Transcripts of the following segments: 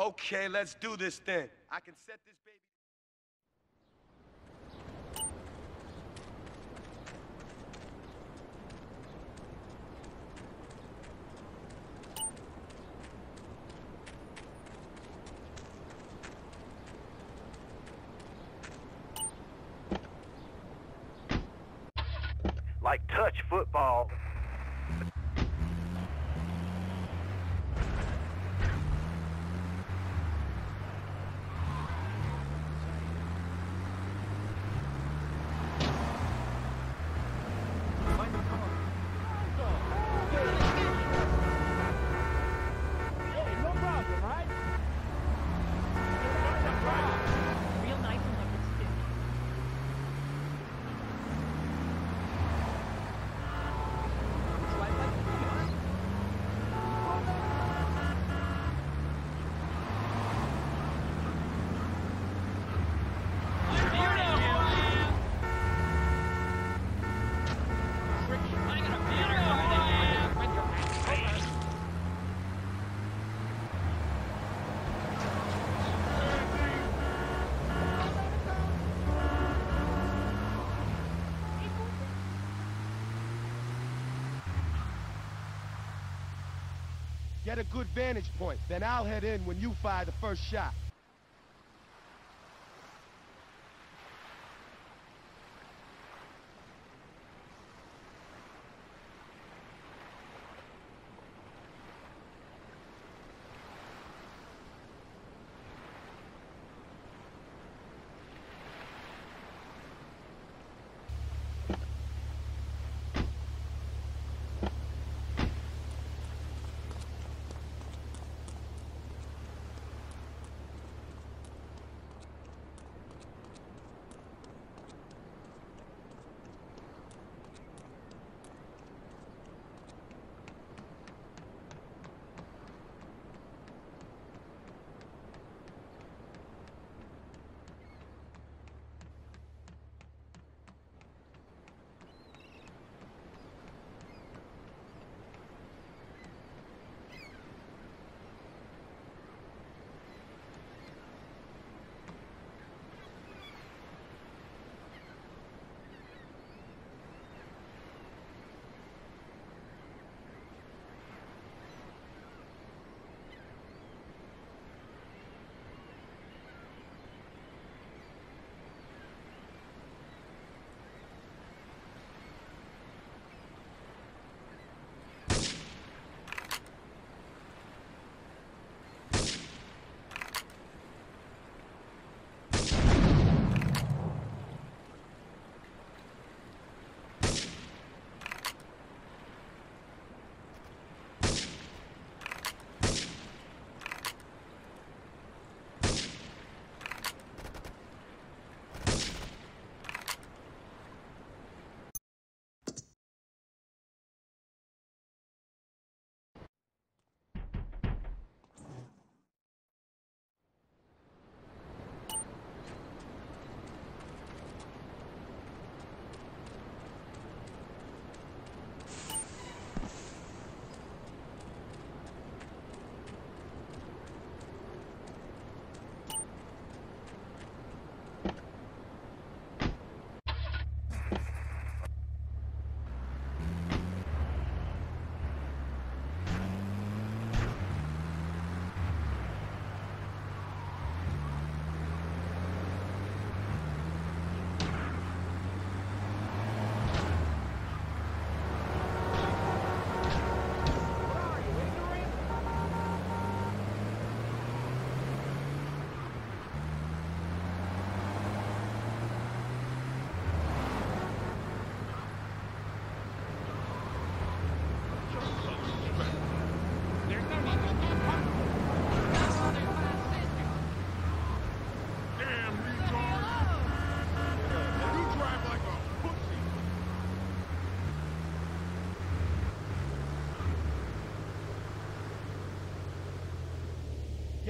Okay, let's do this then. I can set this baby. like touch football. Get a good vantage point, then I'll head in when you fire the first shot.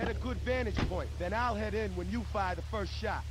Get a good vantage point, then I'll head in when you fire the first shot.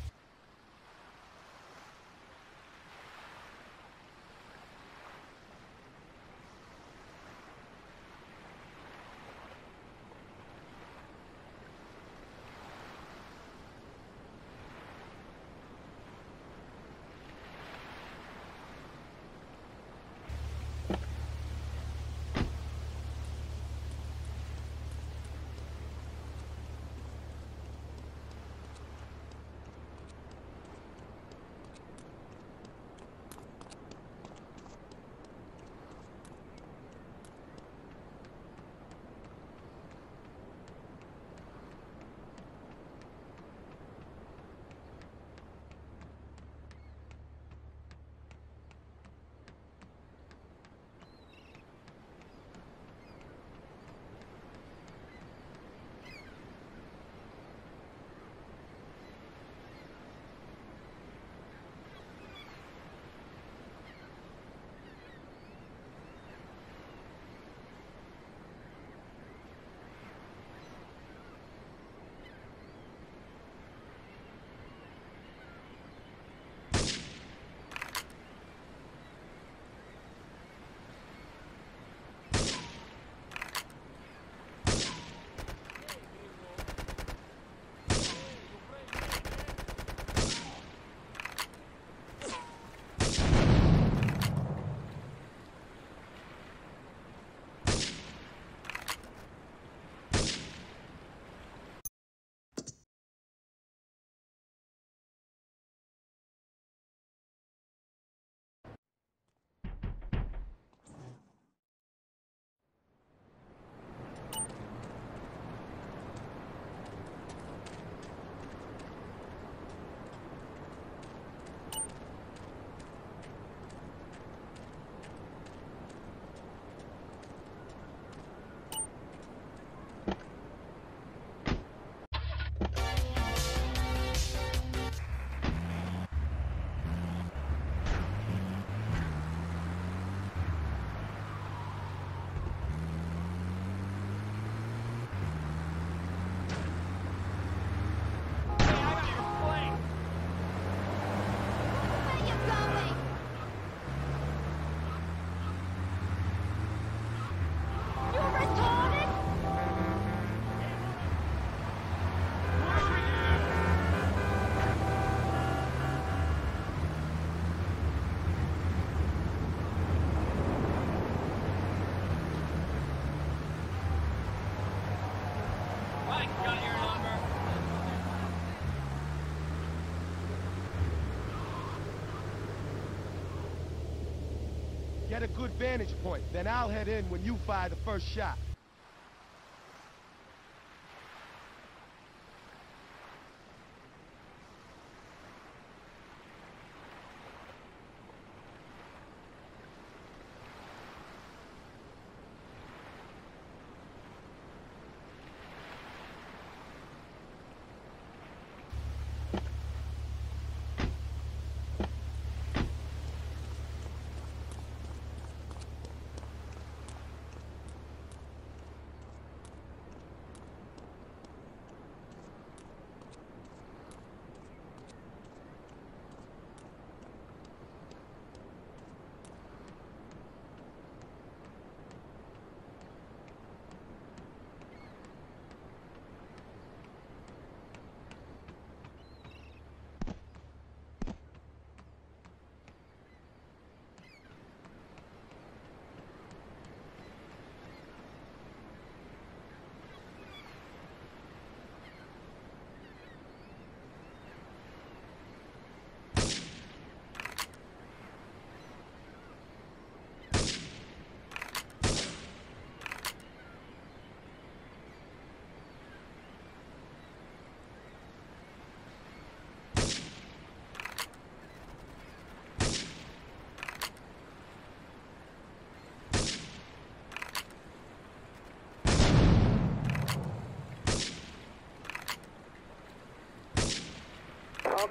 Get a good vantage point, then I'll head in when you fire the first shot.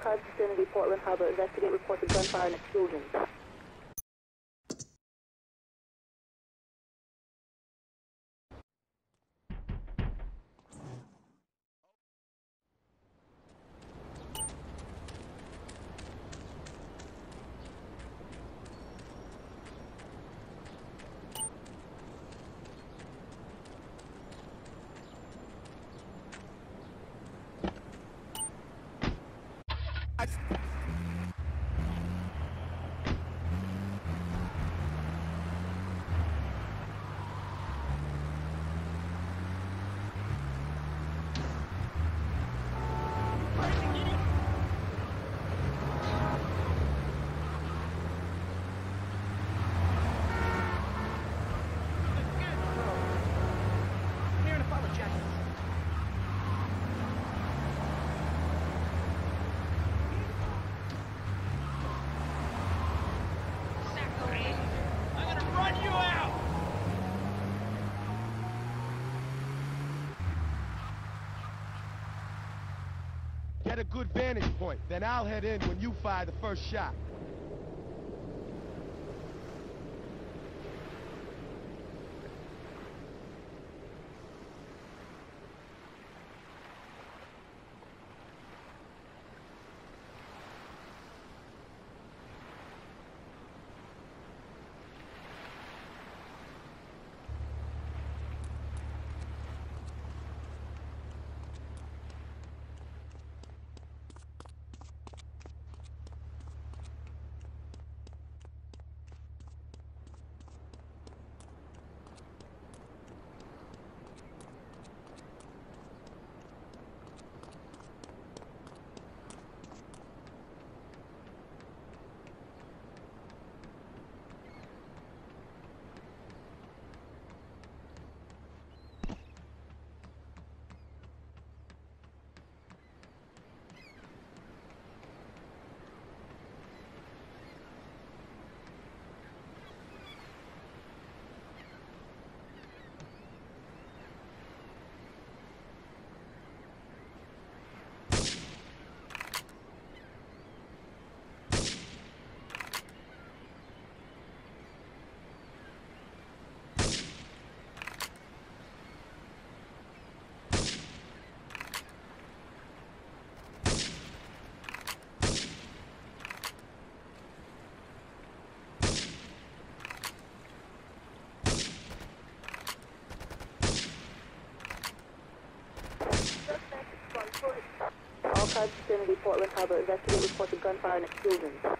Cars vicinity Portland Harbor. Investigate reports of gunfire and explosions. Here in a follow jacket. I'm gonna run you out! Get a good vantage point, then I'll head in when you fire the first shot. All cars vicinity Portland Harbor. Investigate reports of gunfire and explosions.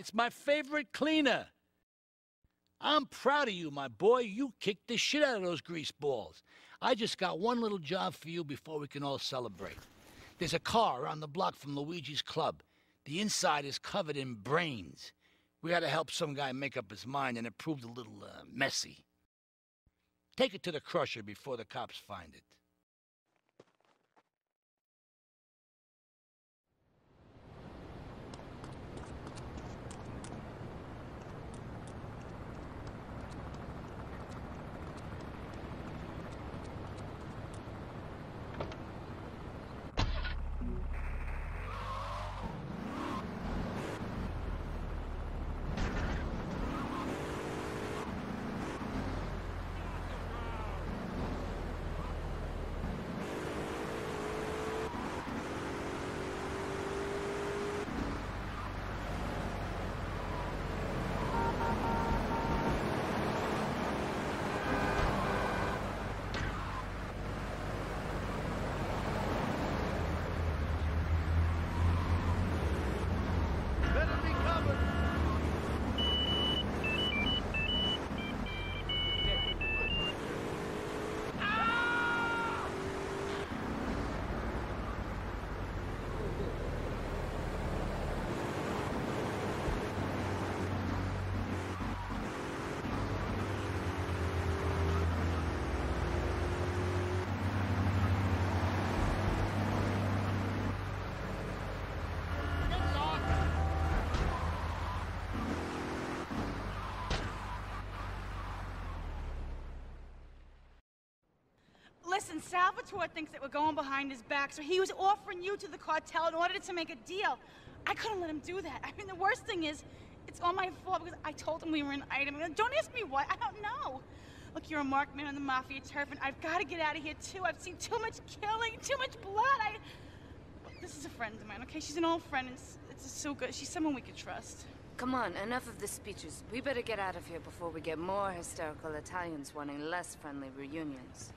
It's my favorite cleaner. I'm proud of you, my boy. You kicked the shit out of those grease balls. I just got one little job for you before we can all celebrate. There's a car around the block from Luigi's club. The inside is covered in brains. We had to help some guy make up his mind, and it proved a little uh, messy. Take it to the crusher before the cops find it. Listen, Salvatore thinks that we're going behind his back, so he was offering you to the cartel in order to make a deal. I couldn't let him do that. I mean, the worst thing is, it's all my fault because I told him we were an item. Don't ask me why. I don't know. Look, you're a marked man on the mafia turf, and I've got to get out of here too. I've seen too much killing, too much blood. I. This is a friend of mine, okay? She's an old friend. It's it's so good. She's someone we could trust. Come on, enough of the speeches. We better get out of here before we get more hysterical Italians wanting less friendly reunions.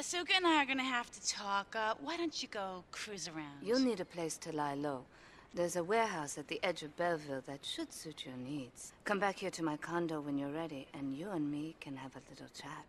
Asuka and I are gonna have to talk. Uh, why don't you go cruise around? You'll need a place to lie low. There's a warehouse at the edge of Belleville that should suit your needs. Come back here to my condo when you're ready, and you and me can have a little chat.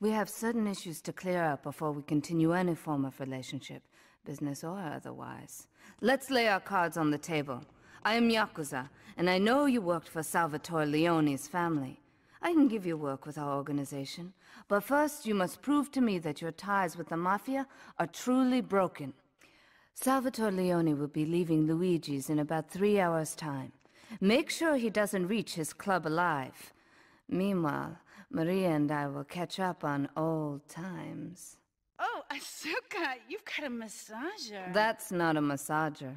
We have certain issues to clear up before we continue any form of relationship, business or otherwise. Let's lay our cards on the table. I am Yakuza, and I know you worked for Salvatore Leone's family. I can give you work with our organization, but first you must prove to me that your ties with the Mafia are truly broken. Salvatore Leone will be leaving Luigi's in about three hours' time. Make sure he doesn't reach his club alive. Meanwhile, Maria and I will catch up on old times. Oh, Asuka, you've got a massager. That's not a massager.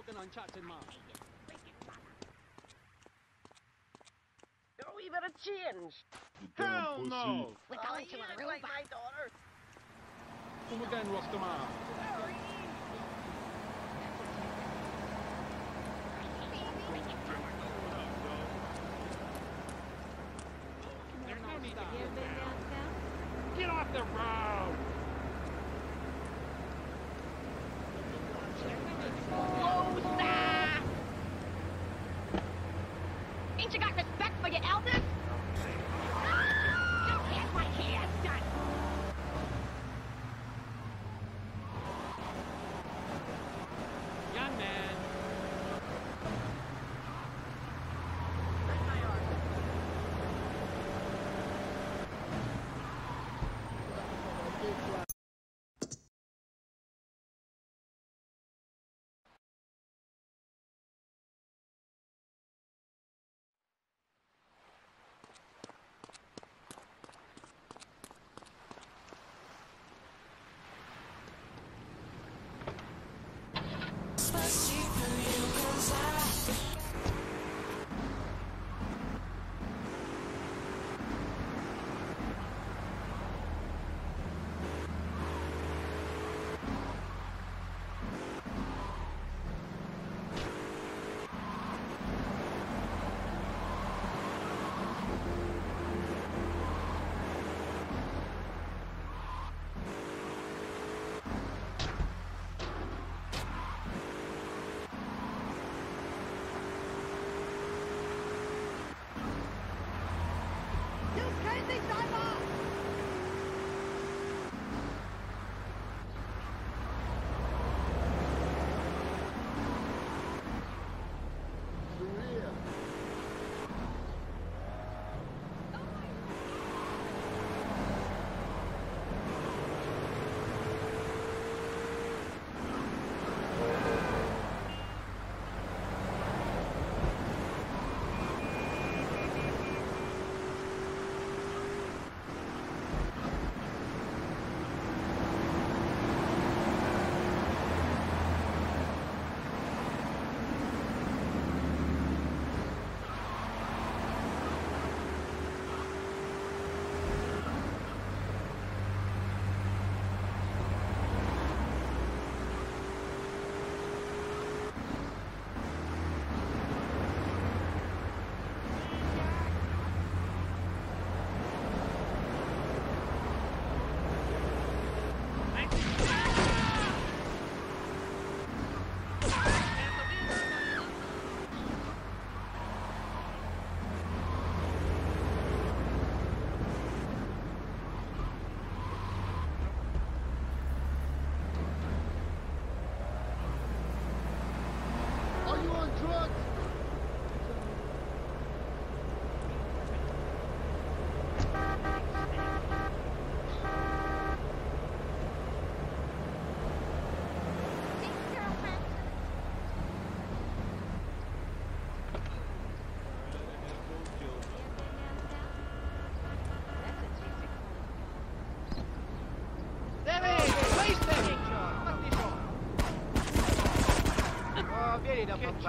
Smoking on Chatsy Mom. Oh, you better change. Hell no! We're going to a like my daughter. Come again, Rostamar. Christmas.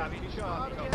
Fabio Di Giorgio.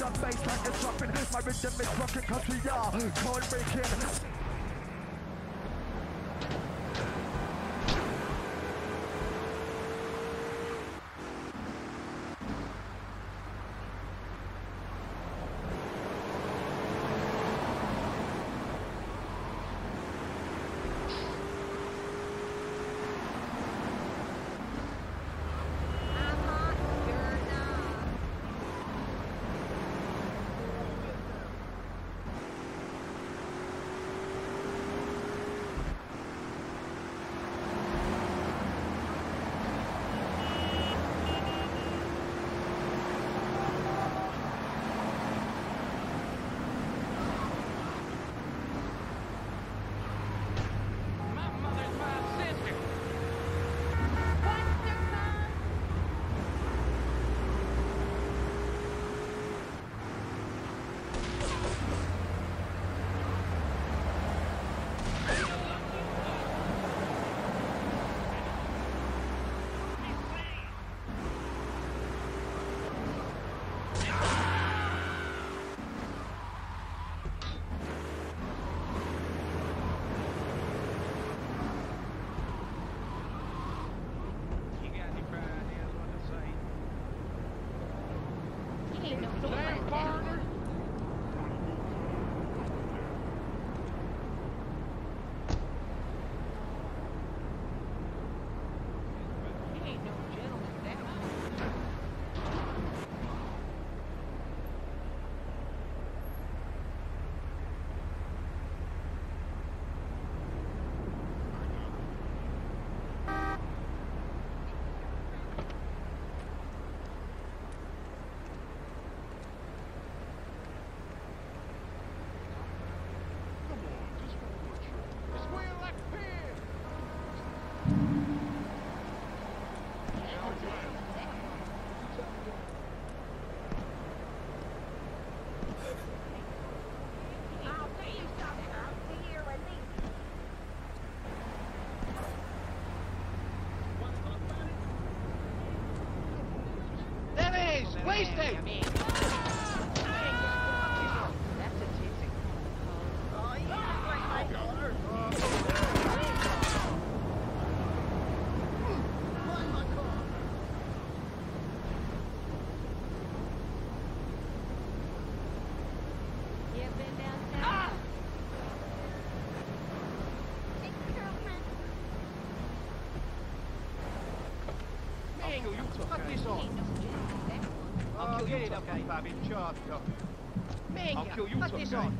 that baseline is dropping. My rhythm is rocking cause we are cold breaking. me. più aiuto.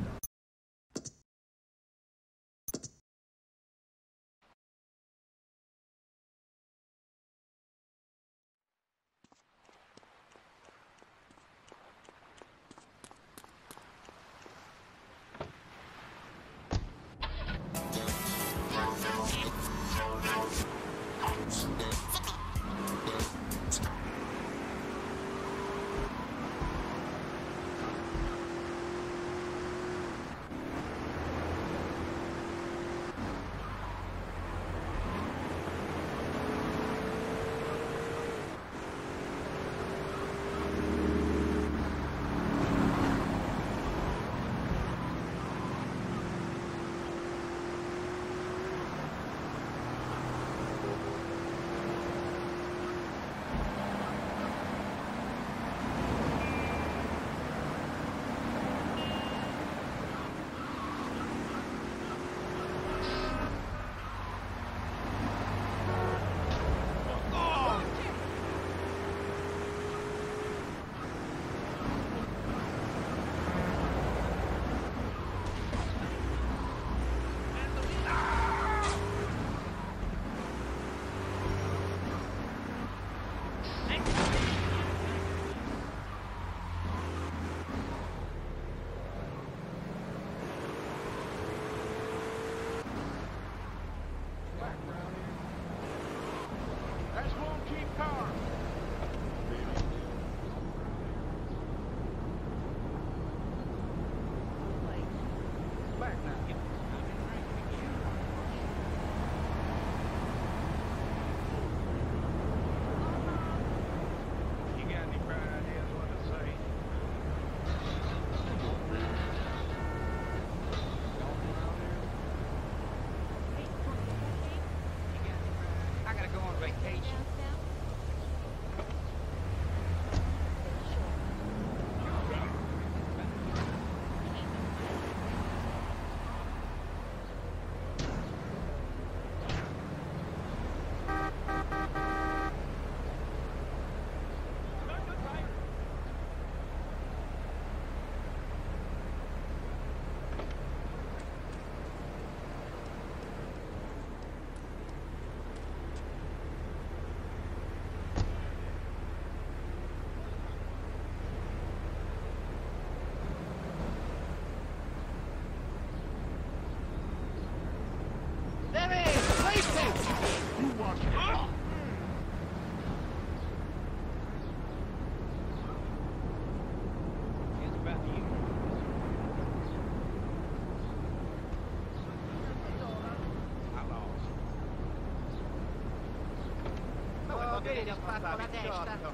con la testa. Oh,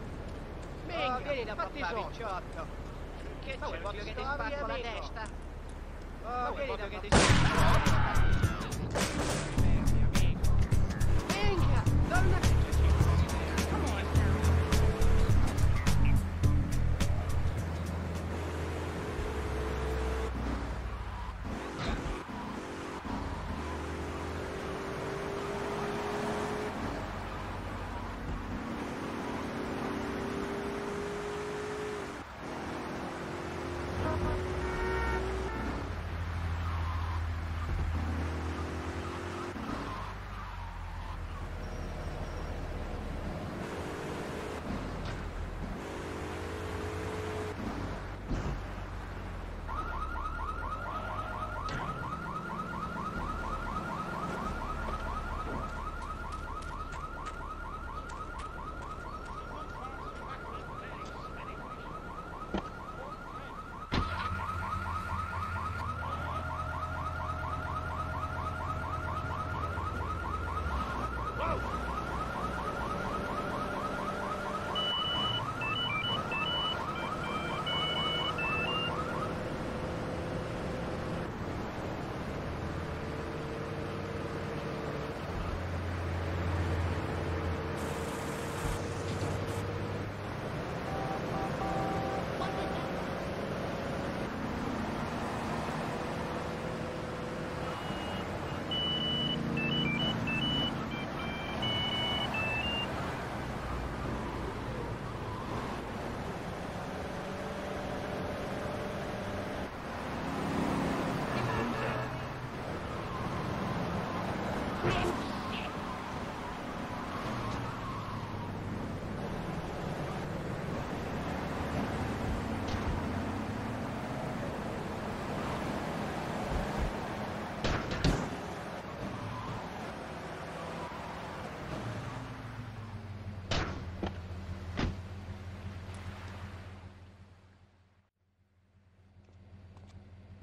Venga, vieni da fatti sotto. Che c'è, voglio che ti spacco la testa. Oh, voglio che ti spacco la testa.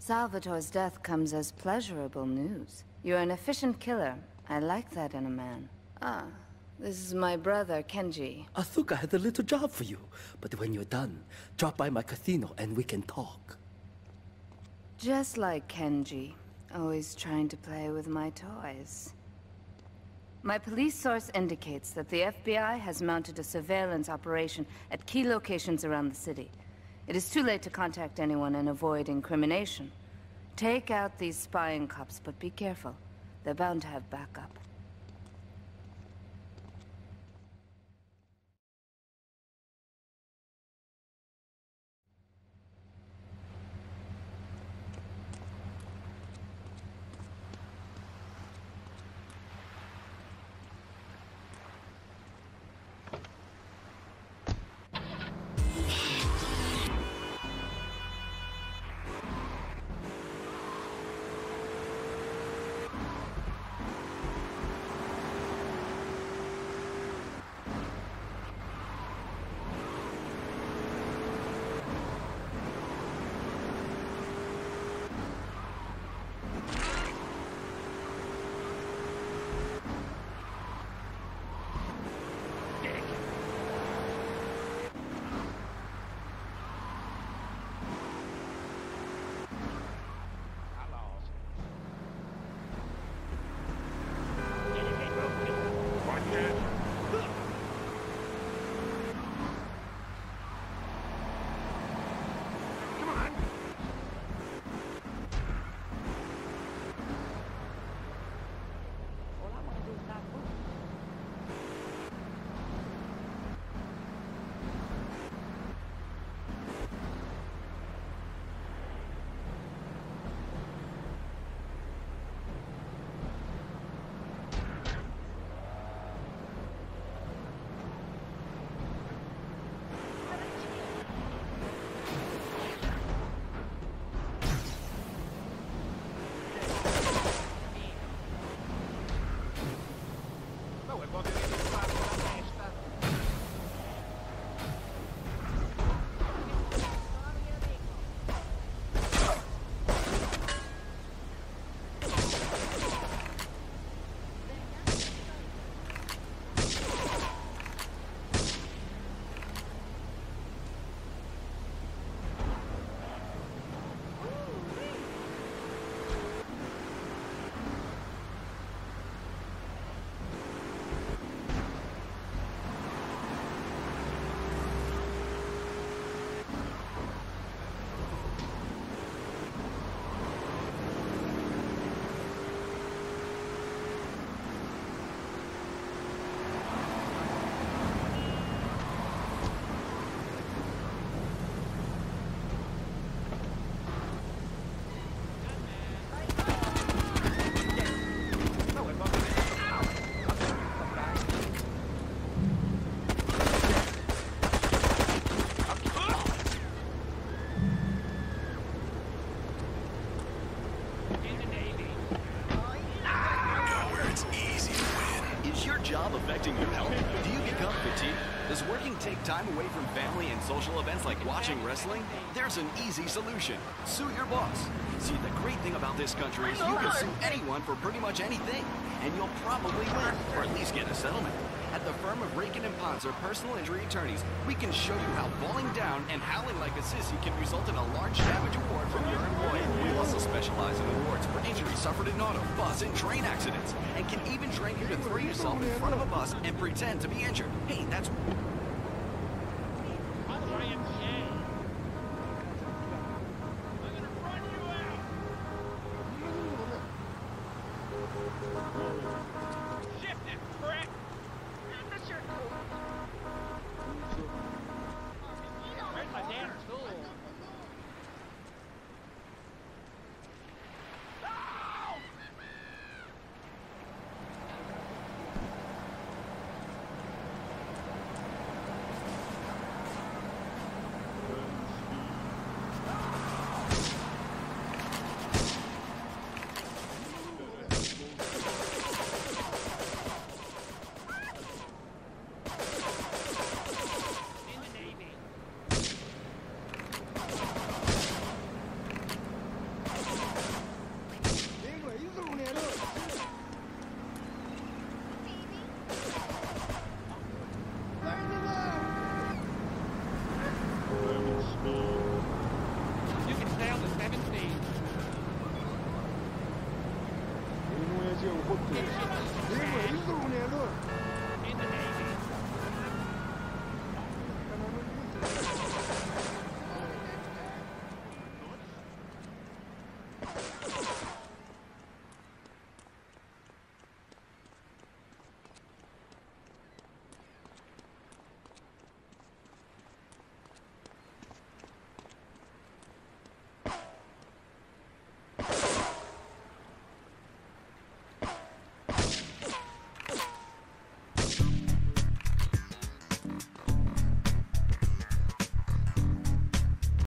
Salvatore's death comes as pleasurable news. You're an efficient killer. I like that in a man. Ah, this is my brother, Kenji. Asuka has a little job for you, but when you're done, drop by my casino and we can talk. Just like Kenji, always trying to play with my toys. My police source indicates that the FBI has mounted a surveillance operation at key locations around the city. It is too late to contact anyone and avoid incrimination. Take out these spying cops, but be careful. They're bound to have backup. Wrestling? There's an easy solution. Sue your boss. See, the great thing about this country is you can sue anyone for pretty much anything, and you'll probably win, or at least get a settlement. At the firm of Rakin and Ponzer Personal Injury Attorneys, we can show you how falling down and howling like a sissy can result in a large damage award from your employer. We also specialize in awards for injuries suffered in auto, bus, and train accidents, and can even train you to throw yourself in front of a bus and pretend to be injured. Hey, that's